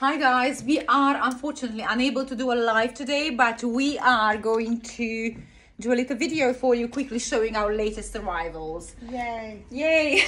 Hi guys, we are unfortunately unable to do a live today, but we are going to do a little video for you quickly showing our latest arrivals. Yay. Yay!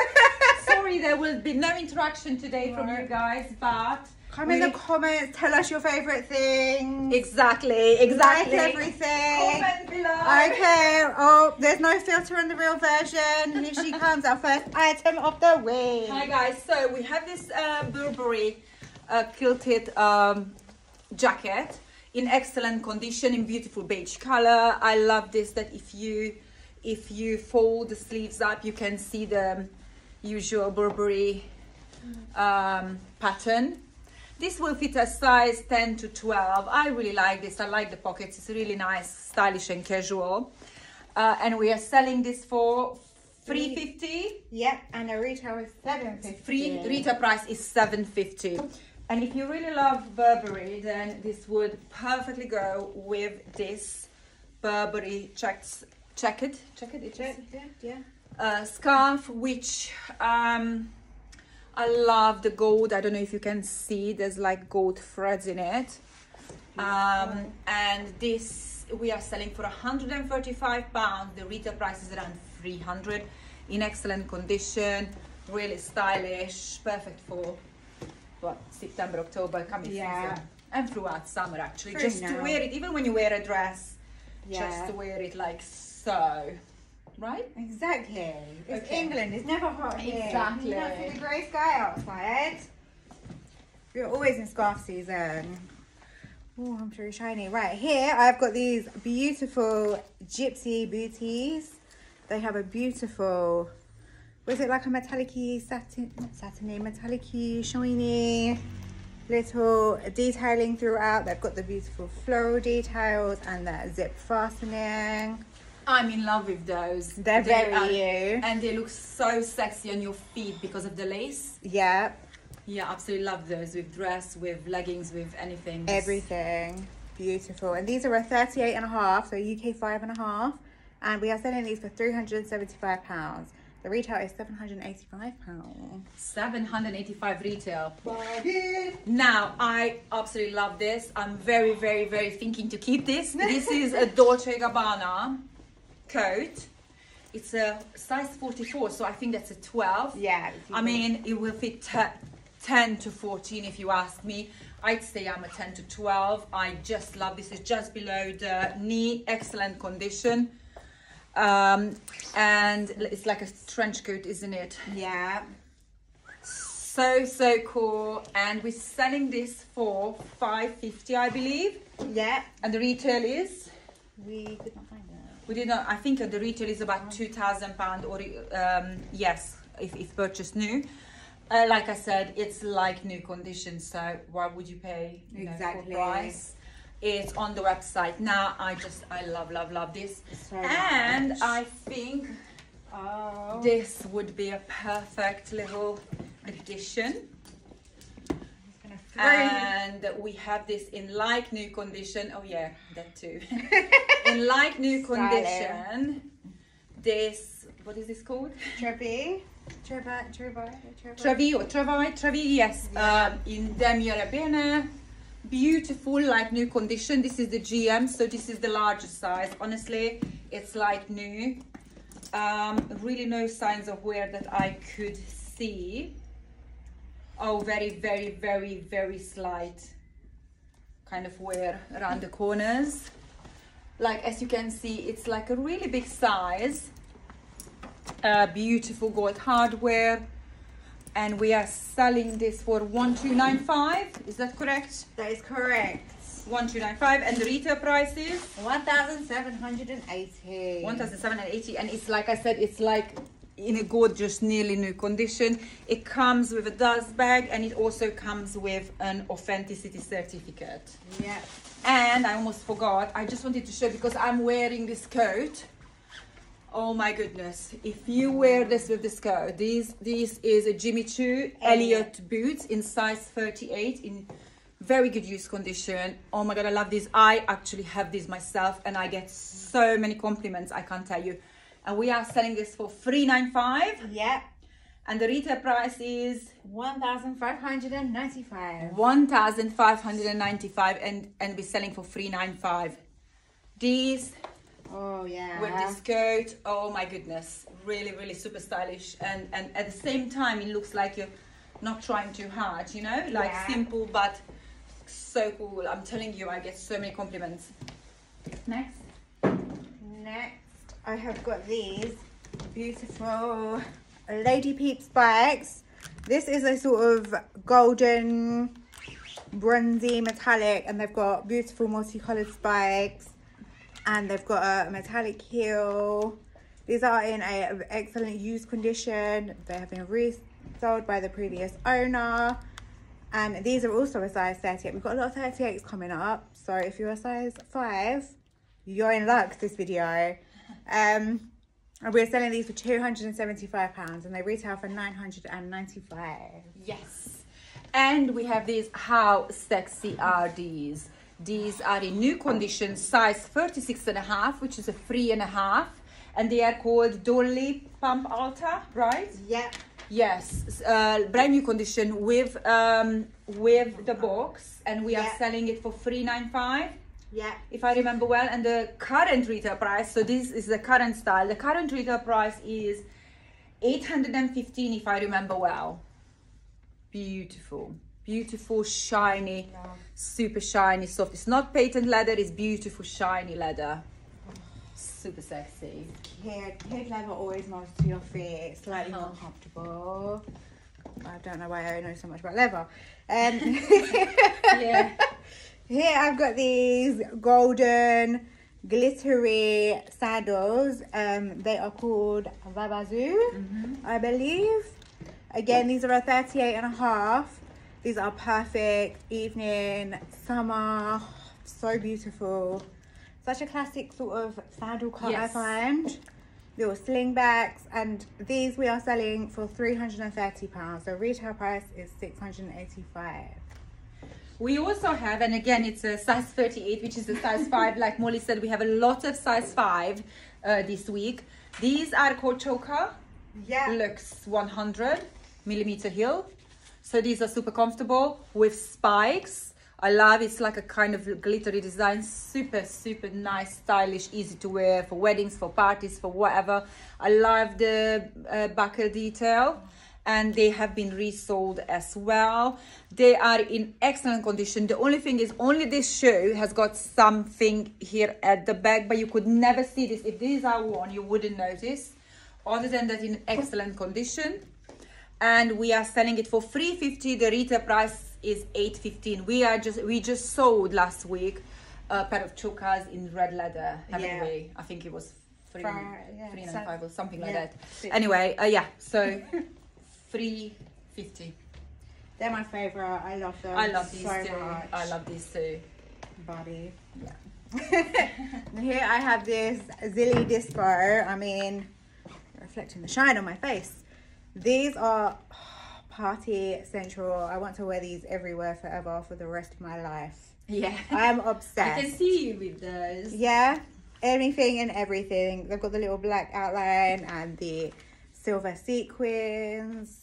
Sorry, there will be no interaction today from you guys, but Come in the comments, tell us your favourite thing. exactly, exactly. Like everything. Comment below. Okay, oh, there's no filter in the real version. Here she comes, our first item of the week. Hi guys, so we have this uh, Burberry uh, quilted um, jacket in excellent condition in beautiful beige color. I love this that if you if you fold the sleeves up you can see the usual Burberry um, pattern. This will fit a size 10 to 12. I really like this. I like the pockets. It's really nice, stylish and casual. Uh, and we are selling this for 350 Yep, and the retail is seven fifty. free retail price is 750 and if you really love burberry then this would perfectly go with this burberry checked checkered checkered it is. Yeah, yeah. uh, scarf which um i love the gold. I don't know if you can see there's like gold threads in it. Um and this we are selling for 135 pounds. The retail price is around 300 in excellent condition really stylish perfect for what september october coming Yeah. season and throughout summer actually just to wear it even when you wear a dress Yeah. just to wear it like so right Exactly. It's Okay. England. It's never hot here. Exactly. You don't see the grey sky outside. You're always in scarf season. Oh, I'm sure it's shiny. Right here, I've got these beautiful gypsy booties. They have a beautiful. Was it like a metallic-y satin, satiny, metallic-y, shiny little detailing throughout? They've got the beautiful floral details and that zip fastening. I'm in love with those. They're They very are- you. And they look so sexy on your feet because of the lace. Yeah, Yeah, absolutely love those with dress, with leggings, with anything. everything beautiful. And these are a 38 and a half, so UK five and a half. And we are selling these for 375 pounds. The retail is 785 pounds. 785 retail. Now, I absolutely love this. I'm very, very, very thinking to keep this. This is a Dolce Gabbana coat. It's a size 44, so I think that's a 12. Yeah. I mean, it will fit 10 to 14 if you ask me. I'd say I'm a 10 to 12. I just love this. It's just below the knee, excellent condition. Um, and it's like a trench coat, isn't it? yeah. So, so cool. And we're selling this for 550 I believe. Yeah. And the retail is? We could not find it. We did not, I think the retail is about 2,000 pound or, um, yes, if, if purchased new. Uh, like I said, it's like new condition, so why would you pay you know, Exactly. full price? It's on the website now. I just, I love, love, love this. So and much. I think Oh. this would be a perfect little addition. And we have this in like new condition. Oh yeah, that too. in like new condition. This, what is this called? Trevi. Treva. Travi or Travi, Travi, yes. Um, in Damier Ebene. Beautiful, like new condition. This is the GM, so this is the largest size. Honestly, it's like new. Um, really no signs of wear that I could see. Oh, very, very, very, very slight kind of wear around the corners. Like as you can see, it's like a really big size. Uh, beautiful gold hardware. And we are selling this for 1295. Is that correct? That is correct. 1295 and the retail price is 1,780. 1780 and it's like I said it's like in a gorgeous nearly new condition it comes with a dust bag and it also comes with an authenticity certificate Yeah. and I almost forgot I just wanted to show because I'm wearing this coat oh my goodness. If you wear this with this skirt, this this is a Jimmy Choo Elliot boots in size 38 in very good use condition. Oh my god i love these. I actually have these myself and i get so many compliments i can't tell you. And we are selling this for 395 Yeah. And the retail price is 1,595. 1,595 and, and we're selling for 395 These Oh, yeah. with this coat, oh my goodness, really, really super stylish. And, and at the same time, it looks like you're not trying too hard, you know? Like Yeah. simple, but so cool. I'm telling you, I get so many compliments. Next. Next, I have got these beautiful Lady Peep spikes. This is a sort of golden, bronzy metallic, and they've got beautiful multicolored spikes, and they've got a metallic heel. These are in a excellent use condition. They have been resold by the previous owner. And these are also a size 38. We've got a lot of 38s coming up. So if you're a size 5, you're in luck this video. Um, and we're selling these for £275 and they retail for 995 Yes. And we have these, how sexy are these? These are in new condition, size 36 and a half, which is a three and a half. And they are called Dolly Pump Alta, right? Yeah. Yes, uh, brand new condition with um, with the box, and we are Yeah. selling it for three nine five, Yeah. if I remember well. And the current retail price, so this is the current style. The current retail price is eight hundred and fifteen, if I remember well. Beautiful, beautiful, shiny, super shiny, soft. It's not patent leather; it's beautiful, shiny leather. Super sexy. Kid, kid leather always melts to your feet. Slightly more Uh-huh. comfortable. I don't know why I know so much about leather. Um, Yeah. Here I've got these golden glittery saddles. Um, they are called Vabazoo, I believe. Again, these are a 38 and a half. These are perfect evening, summer, so beautiful. Such a classic sort of sandal cut, I find. Little slingbacks, and these we are selling for £330. The retail price is 685 We also have, and again, it's a size 38, which is a size 5. Like Molly said, we have a lot of size 5 uh, this week. These are called Choker Yeah. Lux 100 millimeter heel. So these are super comfortable with spikes. I love it's like a kind of glittery design, super, super nice, stylish, easy to wear for weddings, for parties, for whatever. I love the uh, buckle detail and they have been resold as well. They are in excellent condition. The only thing is only this shoe has got something here at the back, but you could never see this. If these are worn, you wouldn't notice. Other than that, in excellent condition. And we are selling it for 350. The retail price is 815. We are just we just sold last week a pair of chokers in red leather, haven't Yeah. we? I think it was three, Fri- yeah, three nine five or something like that. Anyway, uh, yeah, so 350. They're my favorite. I love them. I love these so too. much. I love these too. body. Yeah. Here I have this Zilly Disco. I mean, reflecting the shine on my face. These are party central. I want to wear these everywhere forever for the rest of my life. Yeah. I'm obsessed. I can see you with those. Yeah, anything and everything. They've got the little black outline and the silver sequins.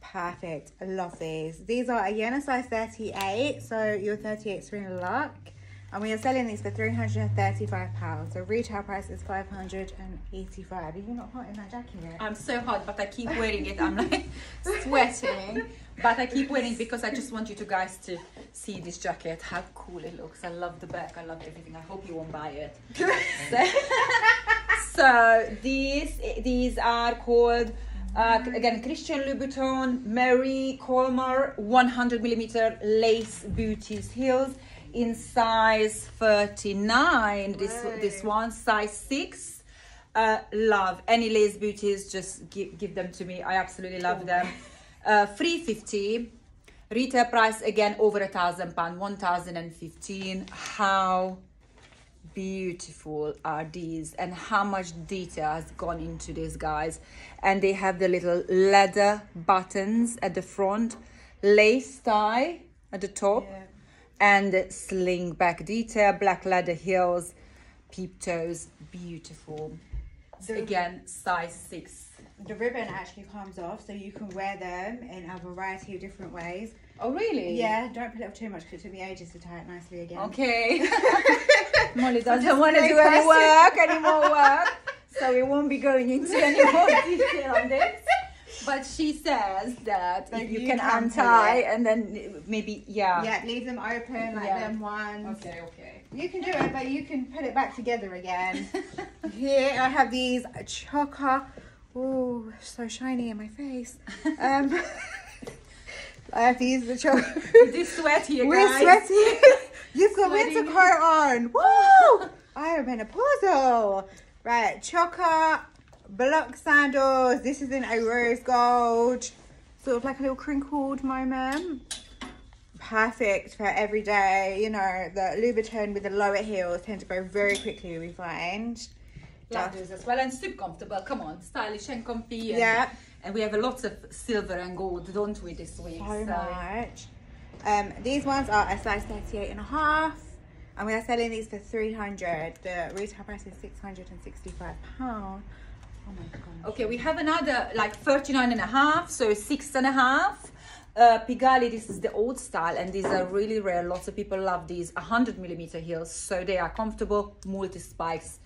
Perfect. I love these. These are again a size 38, so your 38 is in luck. And we are selling these for £335. The retail price is 585 Are you not hot in that jacket? I'm so hot, but I keep wearing it. I'm like sweating, but I keep wearing it because I just want you to guys to see this jacket, how cool it looks. I love the back, I love everything. I hope you won't buy it. so, so these these are called uh, again Christian Louboutin Mary Colmar 100 millimeter lace booties heels in size 39. This this one size six. Uh, love any lace beauties Just give give them to me. I absolutely love them. Uh, 350 retail price again over a thousand pound 1015 how beautiful are these and how much detail has gone into these guys and they have the little leather buttons at the front lace tie at the top Yeah. And sling back detail black leather heels peep toes beautiful The- again size six the ribbon actually comes off so you can wear them in a variety of different ways. Oh, really? Yeah, don't put it up too much because it took me ages to tie it nicely again. Okay. Molly doesn't want to do any work, any more work. So we won't be going into any more detail on this. But she says that That if you, you can, can untie and then maybe, yeah. Yeah, leave them open like Yeah. them ones. Okay, okay. You can do it, but you can put it back together again. Here I have these chocker. Oh, so shiny in my face. Um, I have these the chocker. It is sweaty, you We're guys. sweaty. You've got winter Sweating. coat on. Woo! I am menopausal. Right, chocker, block sandals. This is in a rose gold. Sort of like a little crinkled moment. Perfect for every day. You know, the Louboutin with the lower heels tend to go very quickly, we find. Love those as well and super comfortable. Come on, stylish and comfy. And, Yeah. And we have a lots of silver and gold, don't we, this week? so much. Um, these ones are a size 38 and a half. And we are selling these for 300. The retail price is 665 pounds. Oh. Okay, we have another like 39 and a half, so six and a half. Uh, Pigalle, this is the old style, and these are really rare. Lots of people love these 100 millimeter heels, so they are comfortable, multi spikes.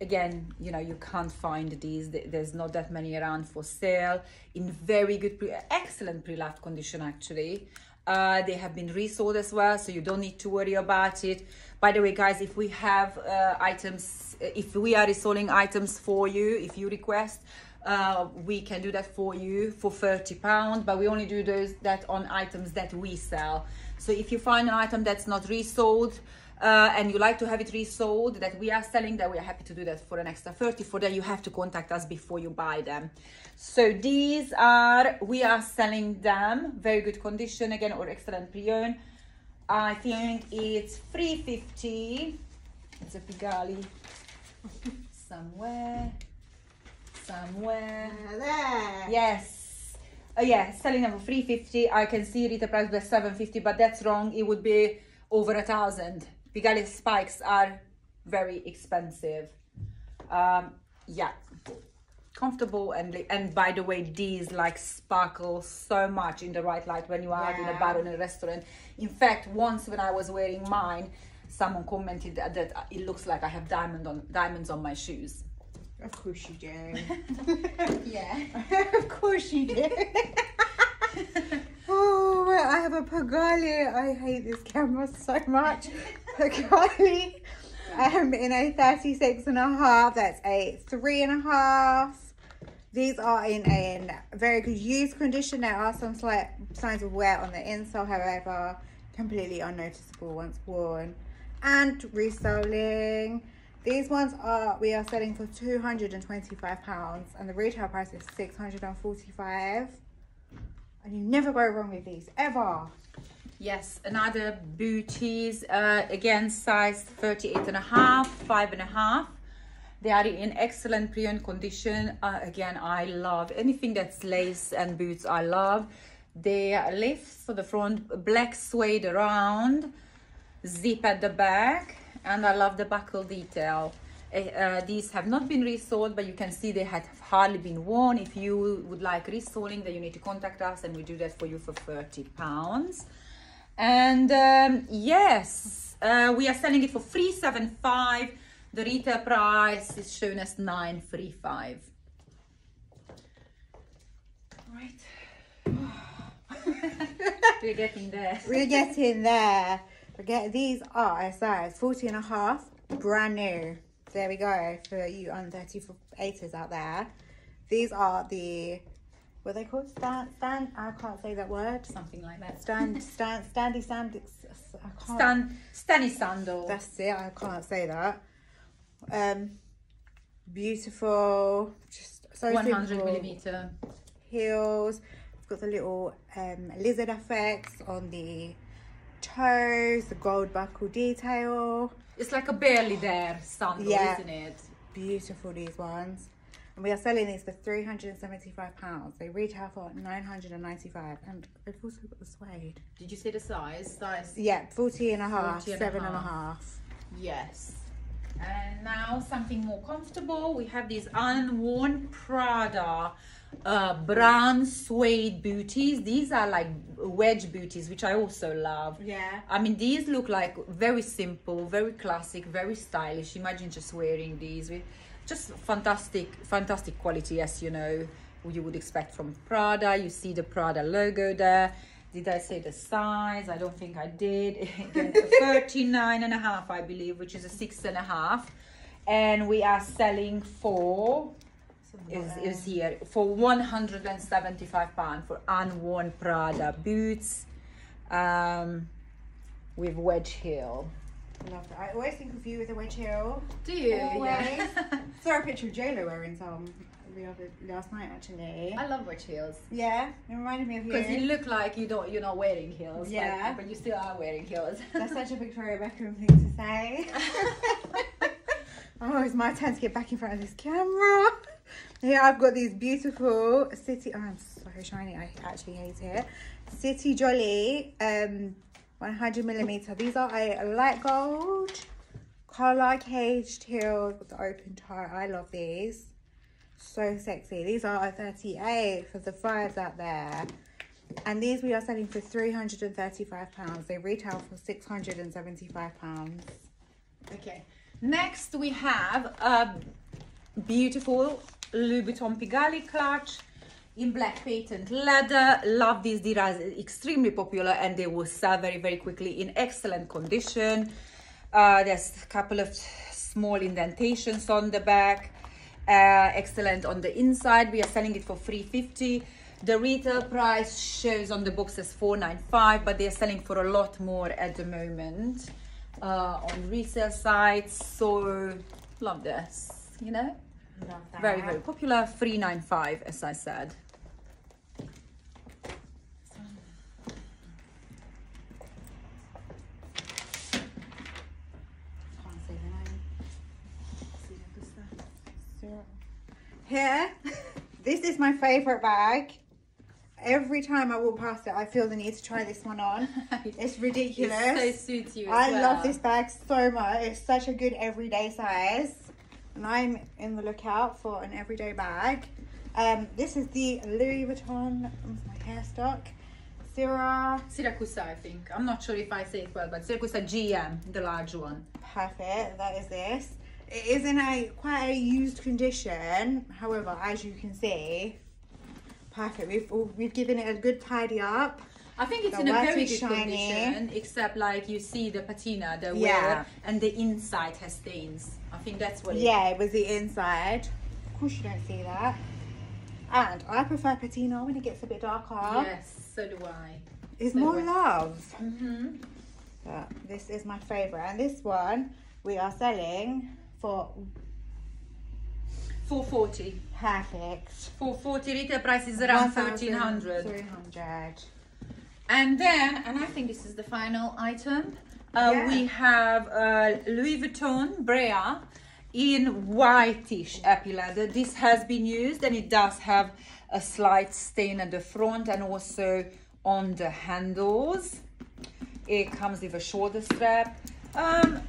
Again, you know, you can't find these, there's not that many around for sale. In very good, pre- excellent pre loved condition, actually. Uh, they have been resold as well, so you don't need to worry about it. By the way, guys, if we have uh, items, if we are reselling items for you, if you request, uh, we can do that for you for 30 pounds, but we only do those that on items that we sell. So if you find an item that's not resold, uh, and you like to have it resold that we are selling that we are happy to do that for an extra 30 for that you have to contact us before you buy them. So these are we are selling them. Very good condition again or excellent pre-owned. I think it's 350 it's a Pigalle somewhere somewhere There. Yes. Uh, yeah, selling them for 350. I can see retail price by 750, but that's wrong. It would be over a thousand. Pigalle spikes are very expensive. Um, yeah. Comfortable and and by the way, these like sparkle so much in the right light when you are in a bar or in a restaurant. In fact, once when I was wearing mine, someone commented that, that it looks like I have diamond on diamonds on my shoes. Of course you do. Yeah. of course you do. oh, well, I have a Pagani. I hate this camera so much. Pagani. I'm um, in a 36 and a half. That's a three and a half. These are in a very good use condition. There are some slight signs of wear on the insole, however, completely unnoticeable once worn. And reselling. These ones are we are selling for two hundred and twenty-five pounds, and the retail price is six hundred and forty-five. And you never go wrong with these ever. Yes, another booties, uh, again, size 38 and a half, five and a half. They are in excellent pre-owned condition. Uh, again, I love anything that's lace and boots, I love. They lift so the front, black suede around, zip at the back, and I love the buckle detail. Uh, uh, these have not been resold, but you can see they had hardly been worn. If you would like resoling then you need to contact us, and we do that for you for 30 pounds. And um, yes, uh, we are selling it for 375. The retail price is shown as 935. Right. We're getting there. We're getting there. We get these are a size 40 and a half, brand new. There we go for you under 38ers out there. These are the what are they called? Stand, stand. I can't say that word. Something like that. Stand, stand, standy, stand. I can't. Stan, Stanny sandal. That's it. I can't say that. Um, beautiful. Just so 100 simple. millimeter. heels. It's got the little um, lizard effects on the toes, the gold buckle detail. It's like a barely there sandal, Yeah. isn't it? Beautiful these ones. And we are selling these for three hundred and seventy-five pounds. They retail for nine hundred and ninety-five, and they've also got the suede. Did you see the size? Size. Yeah, 40 and a half, 40 and a seven and a half. half. Yes. And now something more comfortable. We have these unworn Prada uh, brown suede booties. These are like wedge booties, which I also love. Yeah. I mean, these look like very simple, very classic, very stylish. Imagine just wearing these with just fantastic, fantastic quality, as you know, you would expect from Prada. You see the Prada logo there. Did I say the size? I don't think I did. Again, 39 and a half, I believe, which is a six and a half. And we are selling for is, is here for 175 pound for unworn Prada boots um, with wedge heel. Love that. I always think of you with a wedge heel. Do you? Always. Saw a picture of JLo wearing some the other last night actually. I love wedge heels. Yeah, it reminded me of you. Because you look like you don't, you're not wearing heels. Yeah. But, but you still are wearing heels. That's such a Victoria Beckham thing to say. oh, it's my turn to get back in front of this camera. Here I've got these beautiful City. Oh, I'm so shiny. I actually hate it. City Jolly, um, 100 millimeter. These are a light gold collar caged heels with the open toe. I love these. So sexy. These are a 38 for the fives out there. And these we are selling for £335. They retail for £675. Okay. Next we have a beautiful Louis Vuitton Pigalle clutch in black patent leather. Love these. Are extremely popular and they will sell very, very quickly in excellent condition. Uh, there's a couple of small indentations on the back. Uh, excellent on the inside. We are selling it for 350 the retail price shows on the box as 495 but they're selling for a lot more at the moment uh, on resale sites. So love this you know? Very very popular 395 as i said Can't say the name. Here, this is my favorite bag. Every time I walk past it, I feel the need to try this one on. It's ridiculous. it so suits you I well. love this bag so much. It's such a good everyday size. And I'm in the lookout for an everyday bag. Um, this is the Louis Vuitton, um, my hair stock. Syrah, Siracusa, I think. I'm not sure if I say it well, but Siracusa GM, the large one. perfect. That is this. It is in a quite a used condition. However, as you can see, perfect. We've we've given it a good tidy up. I think it's The in a very good shiny. condition, except like you see the patina, the Yeah. wear, and the inside has stains. I think that's what it Yeah, it was the inside. Of course, you don't see that. And I prefer patina when it gets a bit darker. Yes, so do I. It's So more I. love. Mm-hmm. But this is my favorite, and this one we are selling for 440. perfect. 440 retail price is around 1300 300 And then, and I think this is the final item. Uh, Yeah. We have uh, Louis Vuitton Brea in whitish epi leather. This has been used and it does have a slight stain at the front and also on the handles. It comes with a shoulder strap. Um,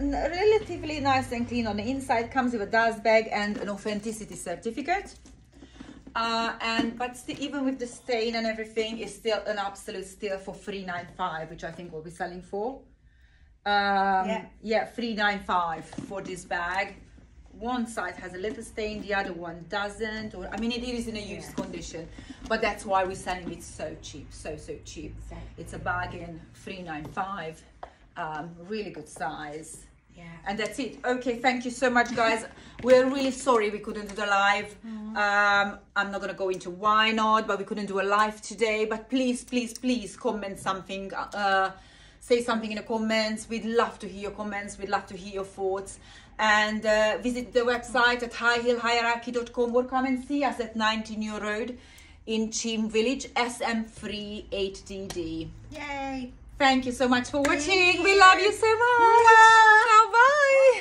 relatively nice and clean on the inside. Comes with a dust bag and an authenticity certificate. Uh, and but still, even with the stain and everything, it's still an absolute steal for three nine five, which I think we'll be selling for. Um, Yeah. yeah, three nine five for this bag. One side has a little stain, the other one doesn't. Or I mean, it is in a used Yeah. condition, but that's why we're selling it so cheap, so so cheap. Exactly. It's a bargain, three nine five. Um, really good size. Yeah. And that's it. Okay, thank you so much, guys. We're really sorry we couldn't do the live. Um, I'm not gonna go into why not, but we couldn't do a live today. But please, please, please comment something. Uh, say something in the comments. We'd love to hear your comments. We'd love to hear your thoughts. And uh, visit the website at highheelhierarchy.com or come and see us at 19 New Road in Cheam Village, SM3 8DD. Yay. Thank you so much for watching. We love you so much. Bye. Bye.